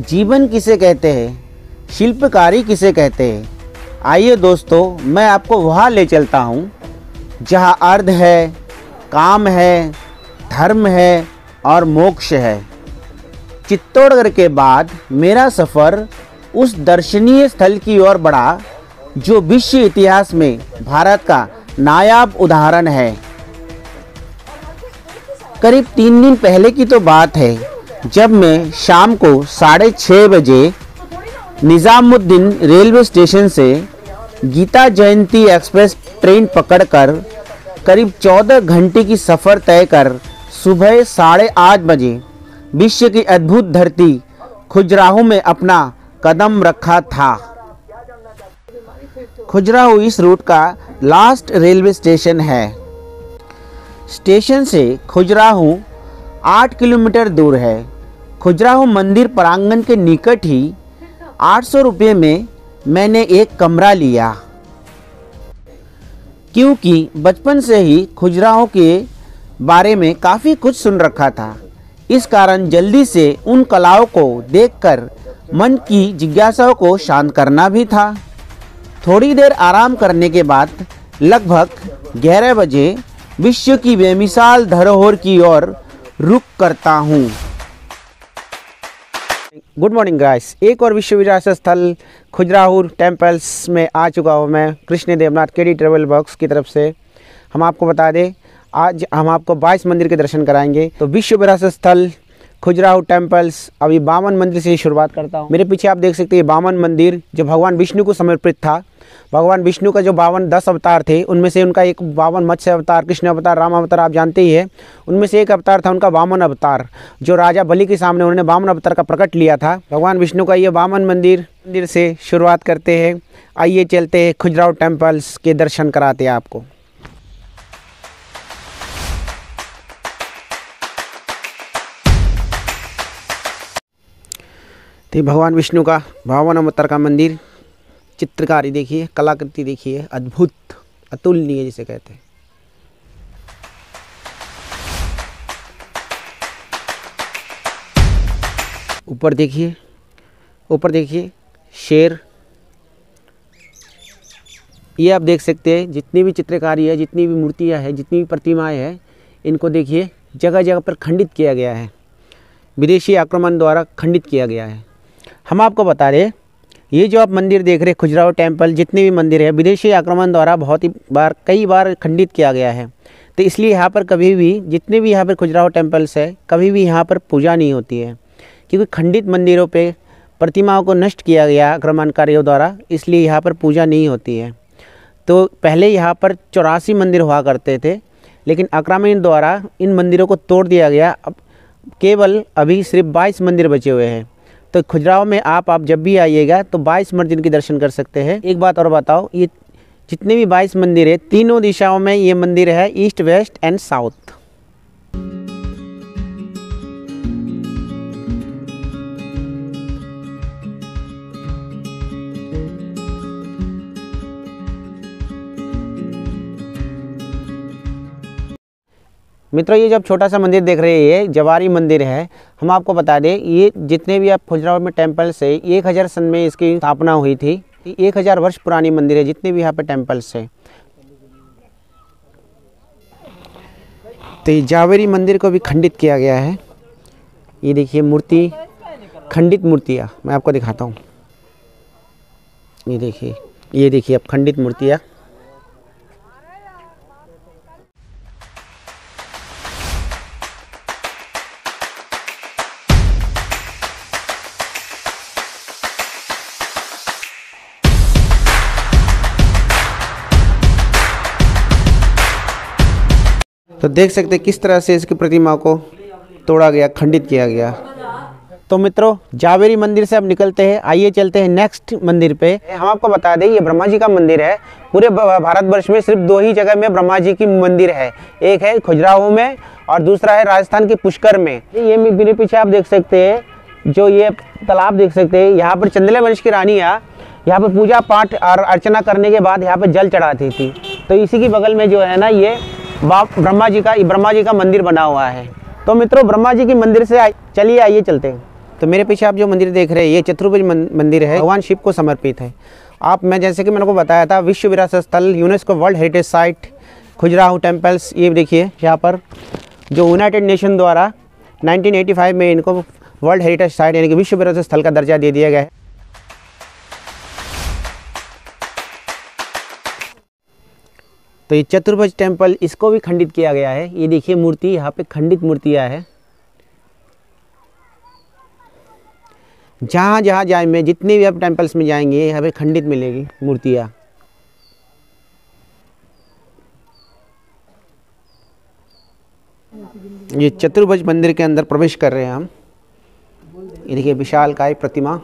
जीवन किसे कहते हैं? शिल्पकारी किसे कहते हैं? आइए दोस्तों, मैं आपको वहाँ ले चलता हूँ, जहाँ अर्ध है, काम है, धर्म है और मोक्ष है। चित्तौड़गढ़ के बाद मेरा सफ़र उस दर्शनीय स्थल की ओर बढ़ा, जो विश्व इतिहास में भारत का नायाब उदाहरण है। करीब तीन दिन पहले की तो बात है जब मैं शाम को साढ़े छः बजे निज़ामुद्दीन रेलवे स्टेशन से गीता जयंती एक्सप्रेस ट्रेन पकड़कर करीब चौदह घंटे की सफ़र तय कर सुबह साढ़े आठ बजे विश्व की अद्भुत धरती खुजराहो में अपना कदम रखा था। खुजराहो इस रूट का लास्ट रेलवे स्टेशन है। स्टेशन से खुजराहो आठ किलोमीटर दूर है। खुजराहो मंदिर प्रांगण के निकट ही आठ सौ रुपये में मैंने एक कमरा लिया। क्योंकि बचपन से ही खुजराहो के बारे में काफ़ी कुछ सुन रखा था। इस कारण जल्दी से उन कलाओं को देखकर मन की जिज्ञासाओं को शांत करना भी था। थोड़ी देर आराम करने के बाद लगभग ग्यारह बजे विश्व की बेमिसाल धरोहर की ओर रुक करता हूँ। गुड मॉर्निंग गाइस एक और विश्व विरासत स्थल खुजराहू टेम्पल्स में आ चुका हूँ मैं, कृष्ण देवनाथ के डी ट्रेवल बॉक्स की तरफ़ से। हम आपको बता दें, आज हम आपको 22 मंदिर के दर्शन कराएँगे। तो विश्व विरासत स्थल खुजराहू टेम्पल्स अभी बावन मंदिर से ही शुरुआत करता हूँ। मेरे पीछे आप देख सकते हैं बावन मंदिर जो भगवान विष्णु को समर्पित था भगवान विष्णु का जो बावन दस अवतार थे, उनमें से उनका एक बावन मत्स्य अवतार, कृष्ण अवतार, राम अवतार आप जानते ही है। उनमें से एक अवतार था उनका वामन अवतार, जो राजा बलि के सामने उन्होंने वामन अवतार का प्रकट लिया था। भगवान विष्णु का ये वामन मंदिर मंदिर से शुरुआत करते हैं। आइए चलते हैं खुजराव टेम्पल्स के दर्शन कराते हैं आपको। तो भगवान विष्णु का भावन अवतार का मंदिर चित्रकारी देखिए, कलाकृति देखिए, अद्भुत, अतुलनीय जिसे कहते हैं। ऊपर देखिए ऊपर देखिए, शेर। ये आप देख सकते हैं, जितनी भी चित्रकारी है, जितनी भी मूर्तियाँ हैं, जितनी भी प्रतिमाएँ हैं, इनको देखिए जगह जगह पर खंडित किया गया है। विदेशी आक्रमण द्वारा खंडित किया गया है। हम आपको बता रहे ये जो आप मंदिर देख रहे हैं खुजराव टेंपल जितने भी मंदिर है, विदेशी आक्रमण द्वारा बहुत ही बार, कई बार खंडित किया गया है। तो इसलिए यहाँ पर कभी भी, जितने भी यहाँ पर खुजराव टेम्पल्स है, कभी भी यहाँ पर पूजा नहीं होती है। क्योंकि खंडित मंदिरों पर प्रतिमाओं को नष्ट किया गया आक्रमणकारियों द्वारा, इसलिए यहाँ पर पूजा नहीं होती है। तो पहले यहाँ पर चौरासी मंदिर हुआ करते थे, लेकिन आक्रमण द्वारा इन मंदिरों को तोड़ दिया गया। अब केवल अभी सिर्फ़ बाईस मंदिर बचे हुए हैं। तो खुजराव में आप आप जब भी आइएगा तो बाईस मंदिर के दर्शन कर सकते हैं। एक बात और बताओ, ये जितने भी बाईस मंदिर है, तीनों दिशाओं में ये मंदिर है, ईस्ट, वेस्ट एंड साउथ। मित्रों, ये जब छोटा सा मंदिर देख रहे हैं, ये जवारी मंदिर है। हम आपको बता दें, ये जितने भी आप खुजराव में टेम्पल्स है, एक हज़ार सन में इसकी स्थापना हुई थी। एक हज़ार वर्ष पुरानी मंदिर है, जितने भी यहाँ पे टेम्पल्स है। तो जावेरी मंदिर को भी खंडित किया गया है। ये देखिए मूर्ति, खंडित मूर्तियाँ, मैं आपको दिखाता हूँ। ये देखिए ये देखिए अब खंडित मूर्तियाँ। तो देख सकते किस तरह से इसकी प्रतिमा को तोड़ा गया, खंडित किया गया। तो मित्रों, जावेरी मंदिर से अब निकलते हैं। आइए चलते हैं नेक्स्ट मंदिर पे। हम आपको बता दें, ये ब्रह्मा जी का मंदिर है। पूरे भारतवर्ष में सिर्फ़ दो ही जगह में ब्रह्मा जी की मंदिर है। एक है खुजराहो में और दूसरा है राजस्थान के पुष्कर में। ये मेरे पीछे आप देख सकते हैं, जो ये तालाब देख सकते हैं। यहाँ पर चंदले वंश की रानी रानियाँ यहाँ पर पूजा पाठ और अर्चना करने के बाद यहाँ पर जल चढ़ाती थी। तो इसी के बगल में जो है ना, ये ब्रह्मा जी का, ब्रह्मा जी का मंदिर बना हुआ है। तो मित्रों, ब्रह्मा जी की मंदिर से चलिए आइए, चलते हैं। तो मेरे पीछे आप जो मंदिर देख रहे हैं, ये चतुर्भुज मंदिर है, भगवान शिव को समर्पित है। आप, मैं जैसे कि मैंने को बताया था, विश्व विरासत स्थल, UNESCO world heritage site, Khajuraho temples ये देखिए, यहाँ पर, जो यूनाइटेड नेशन द्वारा 1985 में इनको वर्ल्ड हेरिटेज साइट, यानी कि विश्व विरासत स्थल का दर्जा दे दिया गया है। तो ये चतुर्भुज टेंपल इसको भी खंडित किया गया है। ये देखिए मूर्ति, यहाँ पे खंडित मूर्तियाँ है। जहाँ जहाँ जाए में, जितने भी आप टेम्पल्स में जाएँगे, यहाँ पे खंडित मिलेगी मूर्तियाँ। ये चतुर्भुज मंदिर के अंदर प्रवेश कर रहे हैं हम। ये देखिए विशाल काय प्रतिमा।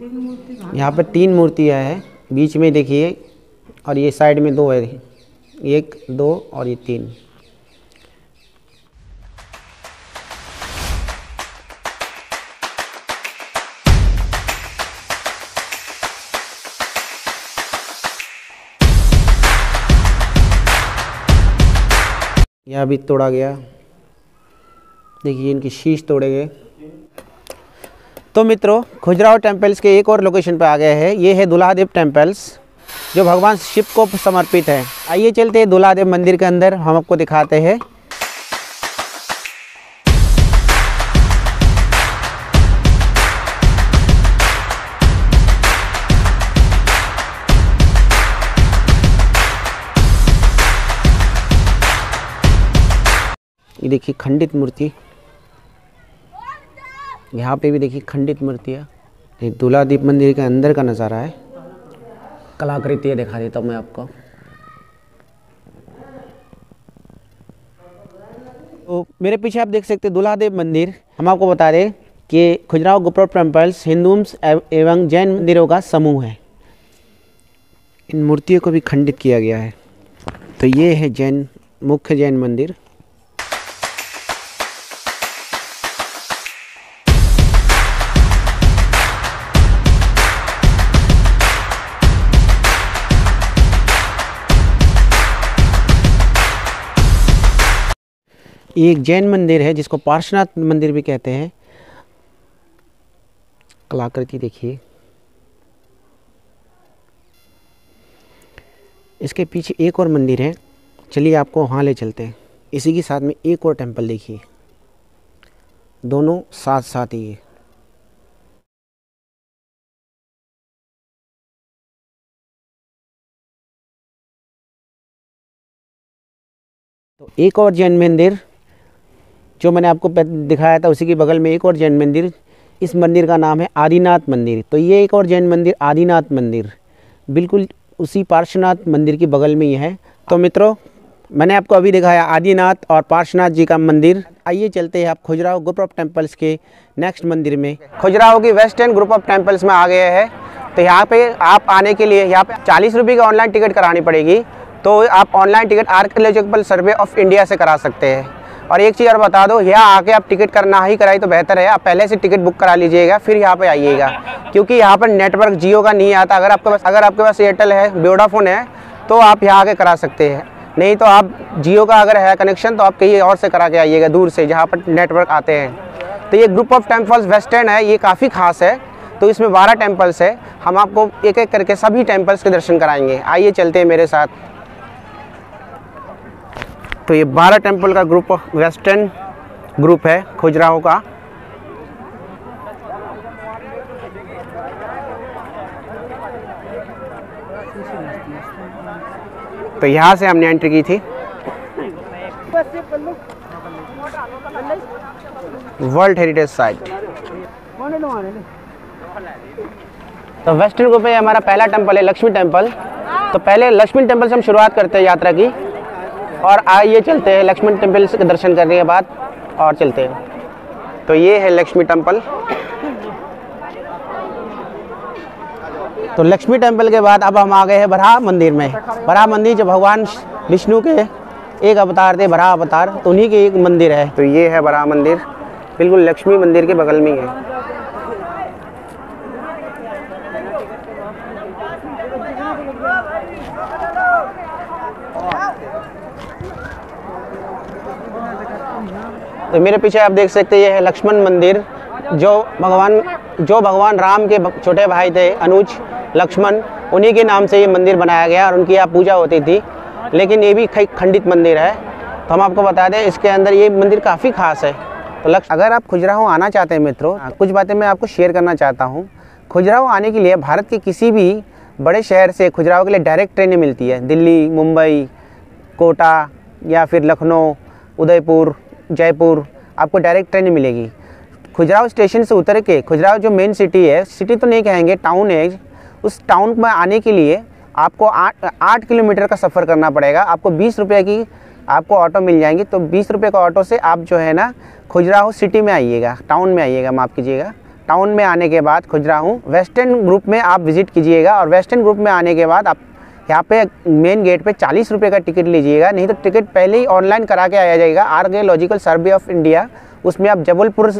यहाँ पर तीन मूर्तियाँ हैं, बीच में देखिए, और ये साइड में दो है, एक, दो और ये तीन। यह भी तोड़ा गया। देखिए इनकी शीश तोड़े गए। तो मित्रों खुजराव टेम्पल्स के एक और लोकेशन पर आ गए हैं। ये है दुल्हादेव टेम्पल्स जो भगवान शिव को समर्पित है। आइए चलते हैं दुल्हादेव मंदिर के अंदर, हम आपको दिखाते हैं। ये देखिए खंडित मूर्ति। यहाँ पे भी देखिए खंडित मूर्तियाँ ये दूल्हादीप मंदिर के अंदर का नज़ारा है। कलाकृति दिखा देता हूँ मैं आपको। तो मेरे पीछे आप देख सकते हैं दूल्हादेव मंदिर। हम आपको बता दें कि खुजराव गुप्रो टेम्पल्स, हिंदूम्स एवं जैन मंदिरों का समूह है। इन मूर्तियों को भी खंडित किया गया है। तो ये है जैन, मुख्य जैन मंदिर। एक जैन मंदिर है, जिसको पार्श्वनाथ मंदिर भी कहते हैं। कलाकृति देखिए। इसके पीछे एक और मंदिर है। चलिए आपको वहाँ ले चलते हैं। इसी के साथ में एक और टेंपल देखिए। दोनों साथ साथ ही है। तो एक और जैन मंदिर जो मैंने आपको दिखाया था, उसी के बगल में एक और जैन मंदिर, इस मंदिर का नाम है आदिनाथ मंदिर। तो ये एक और जैन मंदिर, आदिनाथ मंदिर। बिल्कुल उसी पार्श्वनाथ मंदिर के बगल में ही है। तो मित्रों, मैंने आपको अभी दिखाया आदिनाथ और पार्श्वनाथ जी का मंदिर। आइए चलते हैं आप खुजराहो ग्रुप ऑफ़ टेम्पल्स के नेक्स्ट मंदिर में। खुजराहो की वेस्टर्न ग्रुप ऑफ़ टेम्पल्स में आ गए हैं। तो यहाँ पे आप आने के लिए, यहाँ पे चालीस रुपये की ऑनलाइन टिकट करानी पड़ेगी। तो आप online ticket archaeological survey of India से करा सकते हैं। और एक चीज़ और बता दो, यहाँ आके आप टिकट करना ही कराई तो बेहतर है। आप पहले से टिकट बुक करा लीजिएगा, फिर यहाँ पे आइएगा। क्योंकि यहाँ पर नेटवर्क जियो का नहीं आता। अगर आपके पास, अगर आपके पास एयरटेल है वोडाफोन है तो आप यहाँ आके करा सकते हैं। नहीं तो आप जियो का अगर है कनेक्शन तो आप कहीं और से करा के आइएगा, दूर से, जहाँ पर नेटवर्क आते हैं। तो ये ग्रुप ऑफ़ टेम्पल्स वेस्टर्न है, ये काफ़ी खास है। तो इसमें बारह टेम्पल्स है। हम आपको एक एक करके सभी टेम्पल्स के दर्शन कराएँगे। आइए, चलते हैं मेरे साथ। तो ये बारह टेंपल का ग्रुप, वेस्टर्न ग्रुप है, खुजराहो का। तो यहाँ से हमने एंट्री की थी। वर्ल्ड हेरिटेज साइट तो वेस्टर्न ग्रुप में हमारा पहला टेंपल है, लक्ष्मी टेंपल। तो पहले लक्ष्मी टेंपल से हम शुरुआत करते हैं यात्रा की। और आइए चलते हैं, लक्ष्मण टेंपल के दर्शन करने के बाद और चलते हैं। तो ये है लक्ष्मी टेंपल तो लक्ष्मी टेंपल के बाद अब हम आ गए हैं बरहा मंदिर में। बरहा मंदिर जो भगवान विष्णु के एक अवतार थे, बरहा अवतार, उन्हीं के एक मंदिर है। तो ये है बरहा मंदिर। बिल्कुल लक्ष्मी मंदिर के बगल में ही है। तो मेरे पीछे आप देख सकते ये है लक्ष्मण मंदिर, जो भगवान जो भगवान राम के छोटे भाई थे, अनुज, लक्ष्मण, उन्हीं के नाम से ये मंदिर बनाया गया और उनकी यहाँ पूजा होती थी। लेकिन ये भी खंडित मंदिर है। तो हम आपको बता दें, इसके अंदर ये मंदिर काफ़ी खास है। तो लक्ष्य अगर आप खुजराहो आना चाहते हैं मित्रों कुछ बातें मैं आपको शेयर करना चाहता हूँ। खुजराहो आने के लिए भारत के किसी भी बड़े शहर से खुजराहो के लिए डायरेक्ट ट्रेनें मिलती है। दिल्ली, मुंबई, कोटा या फिर लखनऊ, उदयपुर जयपुर, आपको डायरेक्ट ट्रेन मिलेगी। खुजराहो स्टेशन से उतर के खुजराहो जो मेन सिटी है सिटी तो नहीं कहेंगे टाउन है। उस टाउन में आने के लिए आपको आठ आठ किलोमीटर का सफ़र करना पड़ेगा। आपको बीस रुपये की, आपको ऑटो मिल जाएँगी। तो बीस रुपये का ऑटो से आप जो है ना खुजराहो सिटी में आइएगा। टाउन में आइएगा, माफ़ कीजिएगा। टाउन में आने के बाद खुजराहो वेस्टर्न ग्रुप में आप विज़िट कीजिएगा और वेस्टर्न ग्रुप में आने के बाद आप यहाँ पे मेन गेट पे चालीस रुपये का टिकट लीजिएगा, नहीं तो टिकट पहले ही ऑनलाइन करा के आया जाएगा आर्कियोलॉजिकल सर्वे ऑफ़ इंडिया उसमें आप जबलपुर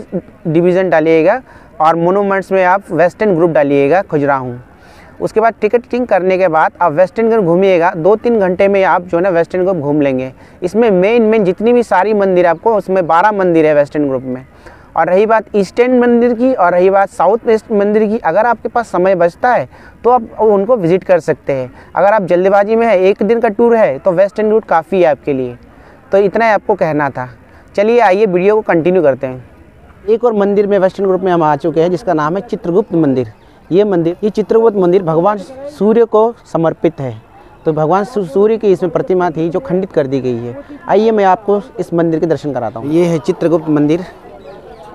डिवीज़न डालिएगा और मोनूमेंट्स में आप वेस्टर्न ग्रुप डालिएगा, खुजराहू। उसके बाद टिकटिंग करने के बाद आप वेस्टर्न ग्रुप घूमिएगा दो तीन घंटे में आप जो है ना वेस्टर्न ग्रुप घूम लेंगे। इसमें मेन मेन जितनी भी सारी मंदिर आपको, उसमें बारह मंदिर है वेस्टर्न ग्रुप में। और रही बात ईस्टर्न मंदिर की और रही बात साउथ वेस्ट मंदिर की, अगर आपके पास समय बचता है तो आप उनको विज़िट कर सकते हैं। अगर आप जल्दबाजी में है, एक दिन का टूर है तो वेस्टर्न रूट काफ़ी है आपके लिए। तो इतना ही आपको कहना था। चलिए आइए, वीडियो को कंटिन्यू करते हैं। एक और मंदिर में वेस्टर्न ग्रुप में हम आ चुके हैं, जिसका नाम है चित्रगुप्त मंदिर। ये मंदिर, ये चित्रगुप्त मंदिर भगवान सूर्य को समर्पित है। तो भगवान सूर्य की इसमें प्रतिमा थी, जो खंडित कर दी गई है। आइए मैं आपको इस मंदिर के दर्शन कराता हूँ। ये है चित्रगुप्त मंदिर।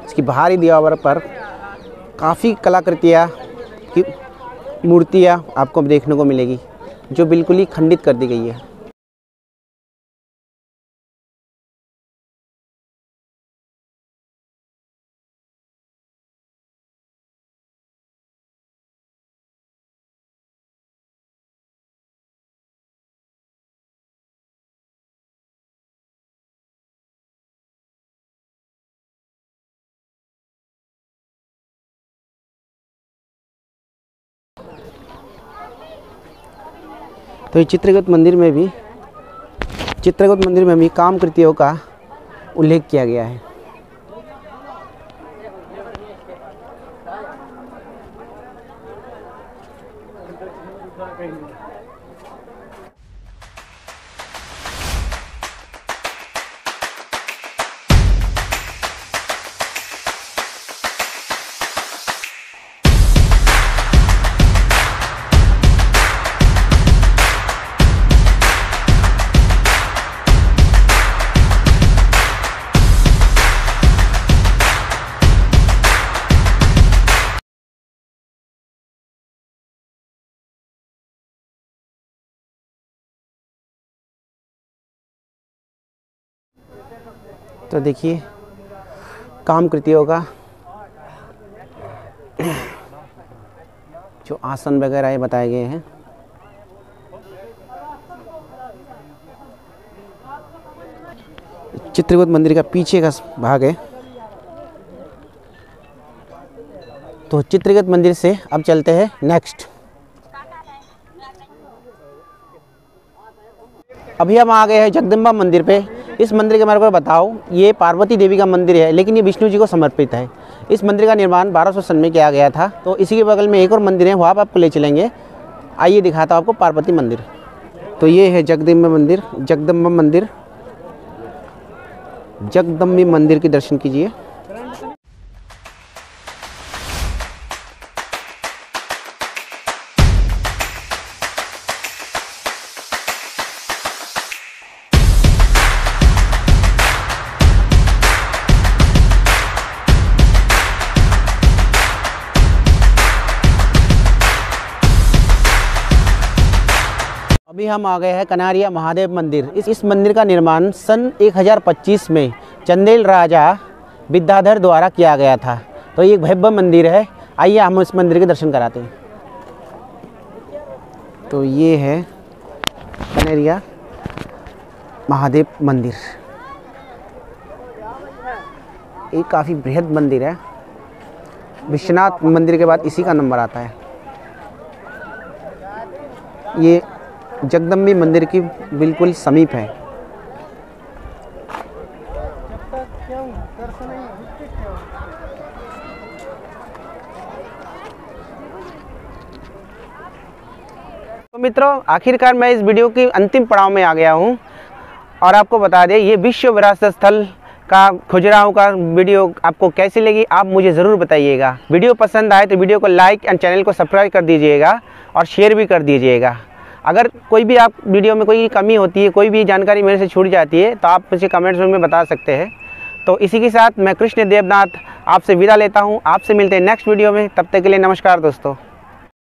इसकी बाहरी दीवार पर काफ़ी कलाकृतियाँ की मूर्तियाँ आपको देखने को मिलेगी, जो बिल्कुल ही खंडित कर दी गई है। तो ये चित्रगुप्त मंदिर में भी चित्रगुप्त मंदिर में भी काम कृतियों का उल्लेख किया गया है। तो देखिए, काम कृतियों का, जो आसन वगैरह ये बताए गए हैं, चित्रकूट मंदिर का पीछे का भाग है। तो चित्रकूट मंदिर से अब चलते हैं नेक्स्ट अभी हम आ गए हैं जगदम्बा मंदिर पे। इस मंदिर के बारे में बताओ, ये पार्वती देवी का मंदिर है, लेकिन ये विष्णु जी को समर्पित है। इस मंदिर का निर्माण बारह सौ सन में किया गया था तो इसी के बगल में एक और मंदिर है वहाँ पर आपको ले चलेंगे। आइए दिखाता हूँ आपको पार्वती मंदिर। तो ये है जगदम्बा मंदिर जगदम्बा मंदिर। जगदम्बी मंदिर के दर्शन कीजिए। अभी हम आ गए हैं कनारिया महादेव मंदिर। इस इस मंदिर का निर्माण सन 1025 में चंदेल राजा विद्याधर द्वारा किया गया था। तो ये एक भव्य मंदिर है। आइए हम इस मंदिर के दर्शन कराते हैं। तो ये है कनेरिया महादेव मंदिर। ये काफ़ी बृहद मंदिर है। विश्वनाथ मंदिर के बाद इसी का नंबर आता है। ये जगदम्बी मंदिर की बिल्कुल समीप है। तो मित्रों, आखिरकार मैं इस वीडियो की अंतिम पड़ाव में आ गया हूँ और आपको बता दें, ये विश्व विरासत स्थल का, खुजराहों का वीडियो आपको कैसी लगी, आप मुझे ज़रूर बताइएगा। वीडियो पसंद आए तो वीडियो को लाइक एंड चैनल को सब्सक्राइब कर दीजिएगा और शेयर भी कर दीजिएगा। अगर कोई भी आप वीडियो में कोई कमी होती है, कोई भी जानकारी मेरे से छूट जाती है तो आप मुझे कमेंट्स में बता सकते हैं। तो इसी के साथ मैं कृष्ण देवनाथ आपसे विदा लेता हूँ। आपसे मिलते हैं नेक्स्ट वीडियो में। तब तक के लिए नमस्कार दोस्तों।